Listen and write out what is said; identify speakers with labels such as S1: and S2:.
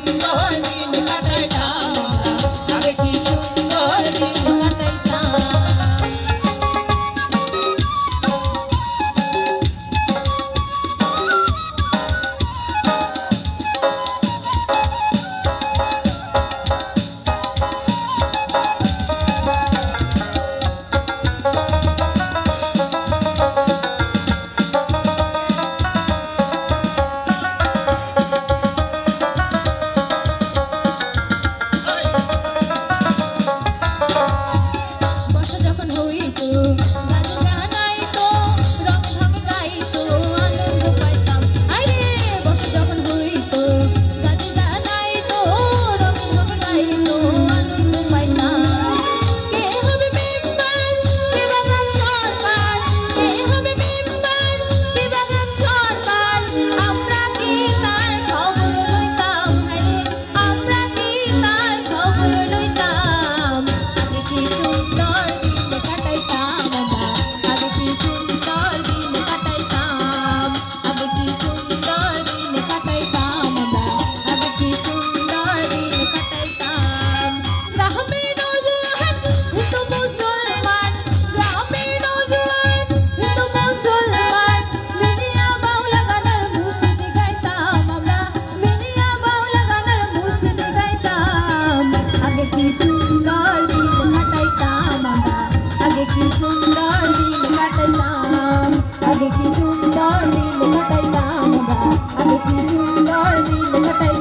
S1: 爱情。மட்டையில்